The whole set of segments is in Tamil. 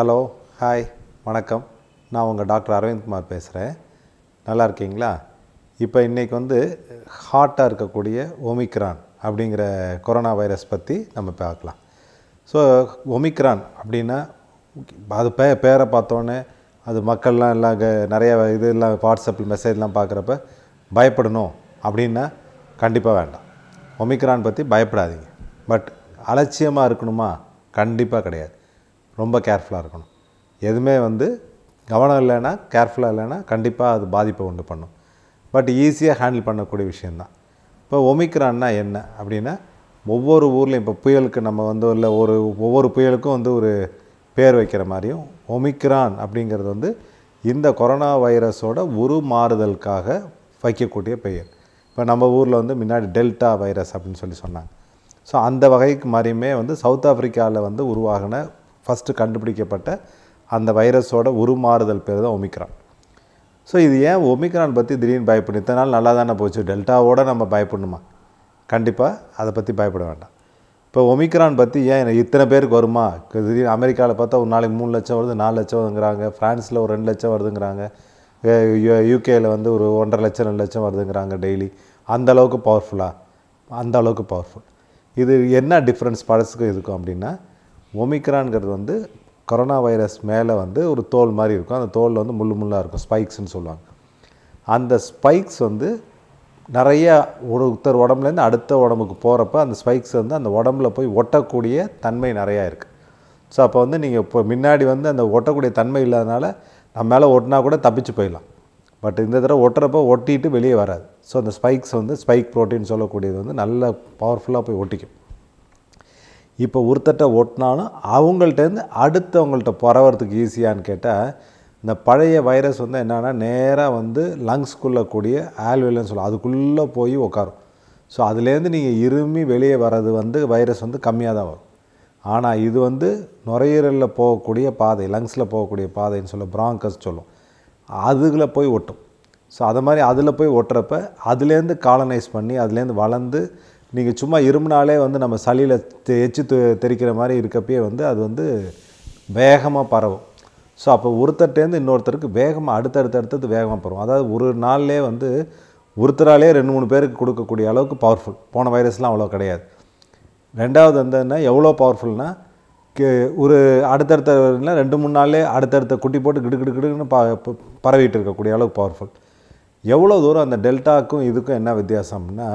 ஹலோ ஹாய் வணக்கம். நான் உங்கள் டாக்டர் அரவிந்த்குமார் பேசுகிறேன் நல்லா இருக்கீங்களா? இப்போ இன்றைக்கி வந்து ஹாட்டாக இருக்கக்கூடிய ஒமிக்ரான் அப்படிங்கிற கொரோனா வைரஸ் பற்றி நம்ம பார்க்கலாம். ஸோ ஒமிக்ரான் அப்படின்னா அது பே பேரை பார்த்தோன்னே அது மக்கள்லாம் எல்லாம் நிறைய இதெல்லாம் வாட்ஸ்அப் மெசேஜ்லாம் பார்க்குறப்ப பயப்படணும் அப்படின்னா கண்டிப்பாக வேண்டாம். ஒமிக்ரான் பற்றி பயப்படாதீங்க. பட் அலட்சியமாக இருக்கணுமா? கண்டிப்பாக கிடையாது. ரொம்ப கேர்ஃபுல்லாக இருக்கணும். எதுவுமே வந்து கவனம் இல்லைன்னா கேர்ஃபுல்லாக இல்லைன்னா கண்டிப்பாக அது பாதிப்பை உண்டு பண்ணும். பட் ஈஸியாக ஹேண்டில் பண்ணக்கூடிய விஷயந்தான் இப்போ ஒமிக்ரான்னா என்ன அப்படின்னா ஒவ்வொரு ஊர்லேயும் இப்போ புயலுக்கு நம்ம வந்து இல்லை ஒரு ஒவ்வொரு புயலுக்கும் வந்து ஒரு பேர் வைக்கிற மாதிரியும் ஒமிக்ரான் அப்படிங்கிறது வந்து இந்த கொரோனா வைரஸோட உருமாறுதலுக்காக வைக்கக்கூடிய பெயர். இப்போ நம்ம ஊரில் வந்து முன்னாடி டெல்டா வைரஸ் அப்படின்னு சொல்லி சொன்னாங்க. ஸோ அந்த வகைக்கு மாதிரியுமே வந்து சவுத் ஆஃப்ரிக்காவில் வந்து உருவாகின ஃபஸ்ட்டு கண்டுபிடிக்கப்பட்ட அந்த வைரஸோட உருமாறுதல் பேர் தான் ஒமிக்ரான். ஸோ இது ஏன் ஒமிக்ரான் பற்றி திடீர்னு பயப்படும் இத்தனை நாள் நல்லா தானே போச்சு டெல்டாவோடு நம்ம பயப்படணுமா? கண்டிப்பாக அதை பற்றி பயப்பட வேண்டாம். இப்போ ஒமிக்ரான் பற்றி ஏன் இத்தனை பேருக்கு வருமா? திடீர்னு அமெரிக்காவில் பார்த்தா ஒரு நாளைக்கு மூணு லட்சம் வருது நாலு லட்சம் வருதுங்கிறாங்க. ஃப்ரான்ஸில் ஒரு ரெண்டு லட்சம் வருதுங்கிறாங்க. யூகேயில் வந்து ஒரு ஒன்றரை லட்சம் ரெண்டு லட்சம் வருதுங்கிறாங்க டெய்லி. அந்த அளவுக்கு பவர்ஃபுல்லாக அந்த அளவுக்கு பவர்ஃபுல் இது என்ன டிஃப்ரென்ஸ் பழசுக்கு இருக்கும் அப்படின்னா ஒமிக்ரான்கிறது வந்து கொரோனா வைரஸ் மேலே வந்து ஒரு தோல் மாதிரி இருக்கும். அந்த தோலில் வந்து முள்ளு முள்ளாக இருக்கும். ஸ்பைக்ஸ்னு சொல்லுவாங்க. அந்த ஸ்பைக்ஸ் வந்து நிறைய ஒருத்தர் உடம்புலேருந்து அடுத்த உடம்புக்கு போகிறப்ப அந்த ஸ்பைக்ஸ் வந்து அந்த உடம்புல போய் ஒட்டக்கூடிய தன்மை நிறையா இருக்குது ஸோ அப்போ வந்து நீங்கள் இப்போ முன்னாடி வந்து அந்த ஒட்டக்கூடிய தன்மை இல்லாதனால நம்ம மேலே ஒட்டினா கூட தப்பிச்சு போயிடலாம். பட் இந்த தடவை ஒட்டுறப்போ ஒட்டிட்டு வெளியே வராது. ஸோ அந்த ஸ்பைக்ஸ் வந்து ஸ்பைக் ப்ரோட்டீன் சொல்லக்கூடியது வந்து நல்ல பவர்ஃபுல்லாக போய் ஒட்டிக்கும். இப்போ ஒருத்தட்ட ஒட்டினாலும் அவங்கள்ட்டேருந்து அடுத்தவங்கள்ட்ட பரவறதுக்கு ஈஸியான்னு கேட்டால் இந்த பழைய வைரஸ் வந்து என்னென்னா நேராக வந்து லங்ஸ்குள்ளே கூடிய ஆல்வேலன்னு சொல்லுவோம் அதுக்குள்ளே போய் உட்காரும் ஸோ அதுலேருந்து நீங்கள் இருமி வெளியே வர்றது வந்து வைரஸ் வந்து கம்மியாக தான் வரும். ஆனால் இது வந்து நுரையீரலில் போகக்கூடிய பாதை லங்ஸில் போகக்கூடிய பாதைன்னு சொல்ல பிராங்கஸ் சொல்லும் அதுல போய் ஒட்டும். ஸோ அதை மாதிரி அதில் போய் ஒட்டுறப்ப அதுலேருந்து காலனைஸ் பண்ணி அதுலேருந்து வளர்ந்து நீங்கள் சும்மா இருமுனாலே வந்து நம்ம சளியில் எச்சு தெ- தெறிக்கிற மாதிரி இருக்கப்பயே வந்து அது வந்து வேகமாக பரவும். ஸோ அப்போ ஒருத்தர்கிட்டேருந்து இன்னொருத்தருக்கு வேகமாக அடுத்தடுத்து அடுத்தது வேகமாக பரவும். அதாவது ஒரு நாள்லேயே வந்து ஒருத்தராலே ரெண்டு மூணு பேருக்கு கொடுக்கக்கூடிய அளவுக்கு பவர்ஃபுல் போன வைரஸ்லாம் அவ்வளோ கிடையாது. ரெண்டாவது வந்ததுன்னா எவ்வளோ எவ்வளோ கே ஒரு அடுத்தடுத்த ரெண்டு மூணு நாள்லே அடுத்தடுத்த குட்டி போட்டு கிடு கிடு கிடுன்னு ப ப- பரவிட்டு இருக்கக்கூடிய அளவுக்கு பவர்ஃபுல் எவ்வளோ தூரம் அந்த டெல்டாக்கும் இதுக்கும் என்ன வித்தியாசம்னா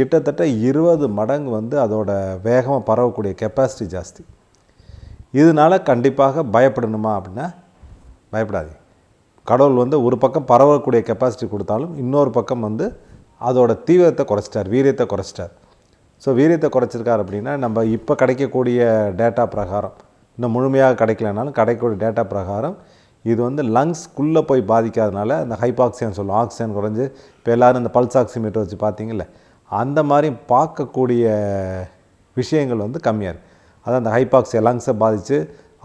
கிட்டத்தட்ட இருபது மடங்கு வந்து அதோட வேகமாக பரவக்கூடிய கெப்பாசிட்டி ஜாஸ்தி. இதனால கண்டிப்பாக பயப்படணுமா அப்படின்னா பயப்படாது கடவுள் வந்து ஒரு பக்கம் பரவக்கூடிய கெப்பாசிட்டி கொடுத்தாலும் இன்னொரு பக்கம் வந்து அதோட தீவிரத்தை குறைச்சிட்டார் வீரியத்தை குறைச்சிட்டார். ஸோ வீரியத்தை குறைச்சிருக்கார் அப்படின்னா நம்ம இப்போ கிடைக்கக்கூடிய டேட்டா பிரகாரம் இன்னும் முழுமையாக கிடைக்கலனாலும் கிடைக்கக்கூடிய டேட்டா பிரகாரம் இது வந்து லங்ஸ்க்குள்ளே போய் பாதிக்காதனால அந்த ஹைப்பாக்சியன் சொல்லுவோம். ஆக்சிஜன் குறைஞ்சி இப்போ எல்லோரும் இந்த பல்ஸ் ஆக்சிமீட்டர் வச்சு பார்த்தீங்கல்ல அந்த மாதிரி பார்க்கக்கூடிய விஷயங்கள் வந்து கம்மியாக இருக்குது அதான் அந்த ஹைபாக்சியா லங்ஸை பாதித்து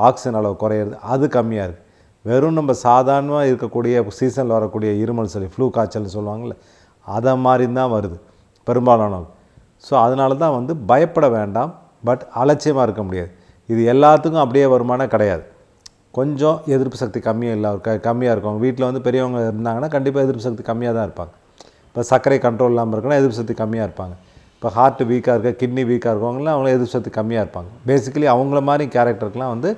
ஆக்சிஜன் அளவு குறையிறது அது கம்மியாக இருக்குது வெறும் நம்ம சாதாரணமாக இருக்கக்கூடிய சீசனில் வரக்கூடிய இருமல் சளி ஃப்ளூ காய்ச்சல்னு சொல்லுவாங்கள்ல அதை மாதிரி தான் வருது பெரும்பாலானவங்க. ஸோ அதனால தான் வந்து பயப்பட வேண்டாம் பட் அலட்சியமாக இருக்க முடியாது. இது எல்லாத்துக்கும் அப்படியே வருமானம் கிடையாது. கொஞ்சம் எதிர்ப்பு சக்தி கம்மியாக இல்லை க கம்மியாக இருக்கும் வீட்டில் வந்து பெரியவங்க இருந்தாங்கன்னா கண்டிப்பாக எதிர்ப்பு சக்தி கம்மியாக தான் இருப்பாங்க. இப்போ சர்க்கரை கண்ட்ரோல் இல்லாமல் இருக்குன்னா எதிர்ப்பு சக்தி கம்மியாக இருப்பாங்க. இப்போ ஹார்ட் வீக்காக இருக்க கிட்னி வீக்காக இருக்கவங்களாம் அவங்க எதிர்ப்பு சக்தி கம்மியாக இருப்பாங்க. பேசிக்கலி அவங்கள மாதிரி கேரக்டருக்குலாம் வந்து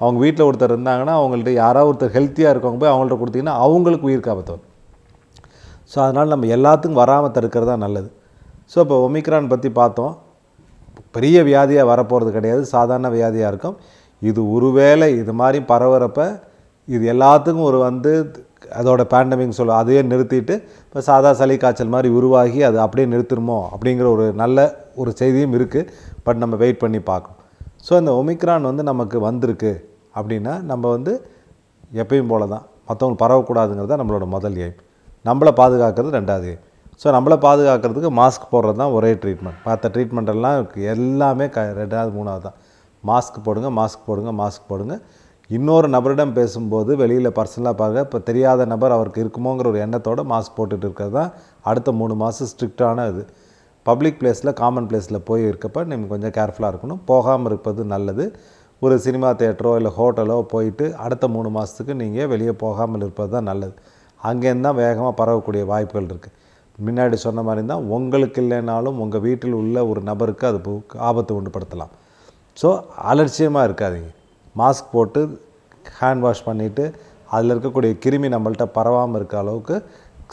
அவங்க வீட்டில் ஒருத்தர் இருந்தாங்கன்னா அவங்கள்ட்ட யாராவது ஒருத்தர் ஹெல்த்தியாக இருக்கவங்க போய் அவங்கள்ட்ட கொடுத்தீங்கன்னா அவங்களுக்கு உயிர் காப்பத்து வரும் ஸோ அதனால் நம்ம எல்லாத்துக்கும் வராமல் தடுக்கிறது தான் நல்லது. ஸோ இப்போ ஒமிக்ரான் பற்றி பார்த்தோம். பெரிய வியாதியாக வரப்போகிறது கிடையாது. சாதாரண வியாதியாக இருக்கும். இது ஒருவேளை இது மாதிரி பரவுறப்ப இது எல்லாத்துக்கும் ஒரு வந்து அதோட பேண்டமிக் சொல்ல அதையே நிறுத்திட்டு இப்போ சாதா சளி காய்ச்சல் மாதிரி உருவாகி அது அப்படியே நிறுத்திடுமோ அப்படிங்கிற ஒரு நல்ல ஒரு செய்தியும் இருக்குது பட் நம்ம வெயிட் பண்ணி பார்க்கணும். ஸோ இந்த ஒமிக்ரான் வந்து நமக்கு வந்திருக்கு அப்படின்னா நம்ம வந்து எப்பயும் போல தான் மற்றவங்க பரவக்கூடாதுங்கிறது தான் நம்மளோட முதல் எய்ம் நம்மளை பாதுகாக்கிறது ரெண்டாவது எய்ம் ஸோ நம்மளை பாதுகாக்கிறதுக்கு மாஸ்க் போடுறது தான் ஒரே ட்ரீட்மெண்ட் மற்ற ட்ரீட்மெண்ட் எல்லாம் எல்லாமே க ரெண்டாவது மூணாவது தான் மாஸ்க் போடுங்க மாஸ்க் போடுங்க மாஸ்க் போடுங்க. இன்னொரு நபரிடம் பேசும்போது வெளியில் பர்சனலாக பார்க்க இப்போ தெரியாத நபர் அவருக்கு இருக்குமோங்கிற ஒரு எண்ணத்தோட மாஸ்க் போட்டுட்டு இருக்கிறது தான் அடுத்த மூணு மாதம் ஸ்ட்ரிக்டான இது. பப்ளிக் பிளேஸில் காமன் பிளேஸில் போய் இருக்கப்ப நீங்கள் கொஞ்சம் கேர்ஃபுல்லாக இருக்கணும். போகாமல் இருப்பது நல்லது. ஒரு சினிமா தேட்டரோ இல்லை ஹோட்டலோ போயிட்டு அடுத்த மூணு மாதத்துக்கு நீங்கள் வெளியே போகாமல் இருப்பது தான் நல்லது. அங்கேருந்து தான் வேகமாக பரவக்கூடிய வாய்ப்புகள் இருக்குது முன்னாடி சொன்ன மாதிரி தான் உங்களுக்கு இல்லைனாலும் உங்கள் வீட்டில் உள்ள ஒரு நபருக்கு அது பு- ஆபத்து உண்டுபடுத்தலாம் ஸோ அலட்சியமாக இருக்காதீங்க. மாஸ்க் போட்டு ஹேண்ட் வாஷ் பண்ணிவிட்டு அதில் இருக்கக்கூடிய கிருமி நம்மள்கிட்ட பரவாமல் இருக்க அளவுக்கு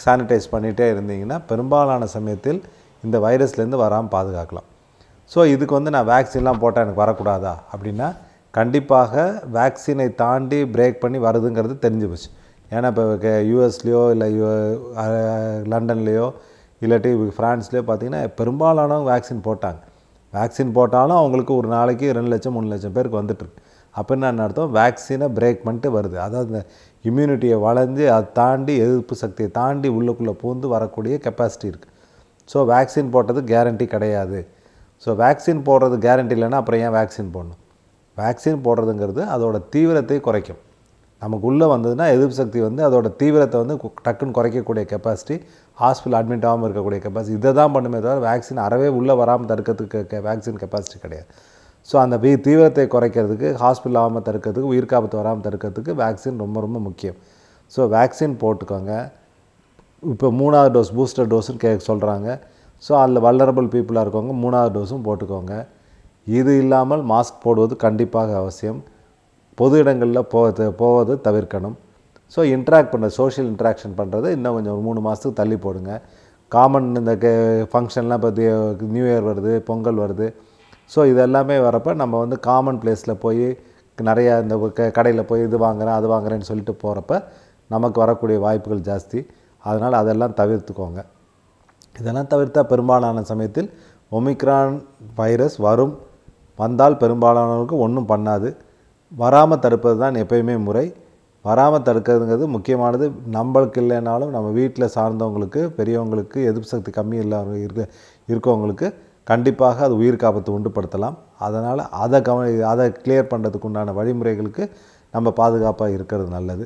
சானிடைஸ் பண்ணிகிட்டே இருந்தீங்கன்னா பெரும்பாலான சமயத்தில் இந்த வைரஸ்லேருந்து வராமல் பாதுகாக்கலாம். ஸோ இதுக்கு வந்து நான் வேக்சின்லாம் போட்டால் எனக்கு வரக்கூடாதா? அப்படின்னா கண்டிப்பாக வேக்சினை தாண்டி பிரேக் பண்ணி வருதுங்கிறது தெரிஞ்சு போச்சு. ஏன்னா இப்போ யூஎஸ்லேயோ இல்லை யூ லண்டன்லேயோ இல்லாட்டி ஃப்ரான்ஸ்லேயோ பார்த்தீங்கன்னா பெரும்பாலானவங்க வேக்சின் போட்டாங்க. வேக்சின் போட்டாலும் அவங்களுக்கு ஒரு நாளைக்கு ரெண்டு லட்சம் மூணு லட்சம் பேருக்கு வந்துட்டுருக்கு அப்போ என்ன அர்த்தம்? வேக்சினை பிரேக் பண்ணிட்டு வருது. அதாவது இந்த இம்யூனிட்டியை வளைஞ்சு அதை தாண்டி எதிர்ப்பு சக்தியை தாண்டி உள்ளுக்குள்ளே பூந்து வரக்கூடிய கெப்பாசிட்டி இருக்குது ஸோ வேக்சின் போட்டது கேரண்டி கிடையாது. ஸோ வேக்சின் போடுறது கேரண்டி இல்லைன்னா அப்புறம் ஏன் வேக்சின் போடணும்? வேக்சின் போடுறதுங்கிறது அதோட தீவிரத்தை குறைக்கும். நமக்கு உள்ளே வந்ததுன்னா எதிர்ப்பு சக்தி வந்து அதோட தீவிரத்தை வந்து டக்குன்னு குறைக்கக்கூடிய கெப்பாசிட்டி ஹாஸ்பிட்டல் அட்மிட் ஆகாமல் இருக்கக்கூடிய கெப்பாசிட்டி இதை தான் பண்ணுமே தவிர வேக்சின் அறவே உள்ளே வராமல் தடுக்கிறதுக்கு வேக்சின் கெப்பாசிட்டி கிடையாது. ஸோ அந்த வீ தீவிரத்தை குறைக்கிறதுக்கு ஹாஸ்பிட்டல் ஆகாமல் தடுக்கிறதுக்கு உயிர்காபத்து வராமல் தடுக்கிறதுக்கு வேக்சின் ரொம்ப ரொம்ப முக்கியம். ஸோ வேக்சின் போட்டுக்கோங்க. இப்போ மூணாவது டோஸ் பூஸ்டர் டோஸுன்னு கே சொல்கிறாங்க ஸோ அதில் வல்லரபிள் பீப்புளாக இருக்கவங்க மூணாவது டோஸும் போட்டுக்கோங்க. இது இல்லாமல் மாஸ்க் போடுவது கண்டிப்பாக அவசியம். பொது இடங்களில் போவது போவது தவிர்க்கணும். ஸோ இன்ட்ராக்ட் பண்ண சோஷியல் இன்ட்ராக்ஷன் பண்ணுறது இன்னும் கொஞ்சம் ஒரு மூணு மாதத்துக்கு தள்ளி போடுங்க. காமன் இந்த ஃபங்க்ஷன்லாம் இப்போ தி- நியூ இயர் வருது பொங்கல் வருது. ஸோ இது எல்லாமே வரப்போ நம்ம வந்து காமன் பிளேஸில் போய் நிறையா இந்த கடையில் போய் இது வாங்குறேன் அது வாங்குறேன்னு சொல்லிட்டு போகிறப்ப நமக்கு வரக்கூடிய வாய்ப்புகள் ஜாஸ்தி. அதனால் அதெல்லாம் தவிர்த்துக்கோங்க. இதெல்லாம் தவிர்த்தால் பெரும்பாலான சமயத்தில் ஒமிக்ரான் வைரஸ் வரும். வந்தால் பெரும்பாலானவருக்கு ஒன்றும் பண்ணாது. வராமல் தடுப்பது தான் எப்பயுமே முறை. வராமல் தடுக்கிறதுங்கிறது முக்கியமானது. நம்மளுக்கு இல்லைனாலும் நம்ம வீட்டில் சார்ந்தவங்களுக்கு பெரியவங்களுக்கு எதிர்ப்பு சக்தி கம்மி இல்லாம இருக்க இருக்கவங்களுக்கு கண்டிப்பாக அது உயிர் காப்பத்தை உண்டுபடுத்தலாம். அதனால் அதை கவ அதை கிளியர் பண்ணுறதுக்கு உண்டான வழிமுறைகளுக்கு நம்ம பாதுகாப்பாக இருக்கிறது நல்லது.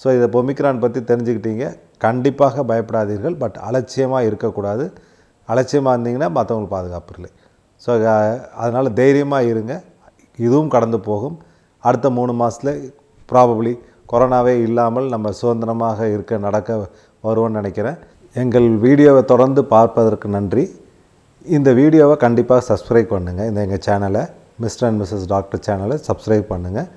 ஸோ இதை பொமிக்ரான் பற்றி தெரிஞ்சுக்கிட்டீங்க. கண்டிப்பாக பயப்படாதீர்கள். பட் அலட்சியமாக இருக்கக்கூடாது. அலட்சியமாக இருந்தீங்கன்னா மற்றவங்களுக்கு பாதுகாப்பு இல்லை. ஸோ அதனால் தைரியமாக இருங்க. இதுவும் கடந்து போகும். அடுத்த மூணு மாதத்தில் ப்ராபப்ளி கொரோனாவே இல்லாமல் நம்ம சுதந்திரமாக இருக்க நடக்க வருவோம்னு நினைக்கிறேன். எங்கள் வீடியோவை தொடர்ந்து பார்ப்பதற்கு நன்றி. இந்த வீடியோவை கண்டிப்பாக சப்ஸ்கிரைப் பண்ணுங்கள் இந்த எங்கள் சேனலை மிஸ்டர் அண்ட் மிஸ்ஸஸ் டாக்டர் சேனலை சப்ஸ்கிரைப் பண்ணுங்கள்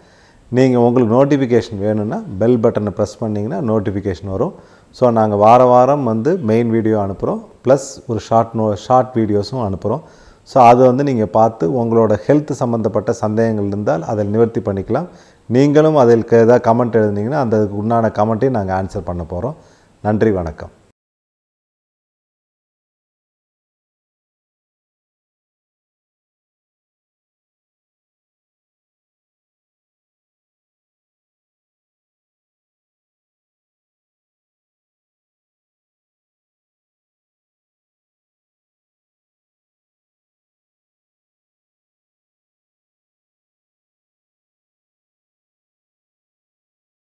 நீங்கள் உங்களுக்கு நோட்டிஃபிகேஷன் வேணும்னா பெல் பட்டனை ப்ரெஸ் பண்ணிங்கன்னா நோட்டிஃபிகேஷன் வரும். ஸோ நாங்கள் வார வாரம் வந்து மெயின் வீடியோ அனுப்புகிறோம் ப்ளஸ் ஒரு ஷார்ட் நோ ஷார்ட் வீடியோஸும் அனுப்புகிறோம் ஸோ அது வந்து நீங்கள் பார்த்து உங்களோட ஹெல்த் சம்மந்தப்பட்ட சந்தேகங்கள் இருந்தால் அதில் நிவர்த்தி பண்ணிக்கலாம். நீங்களும் அதில் ஏதாவது கமெண்ட் எழுதினீங்கன்னா அந்த உண்டான கமெண்ட்டையும் நாங்கள் ஆன்சர் பண்ண போகிறோம் நன்றி வணக்கம்.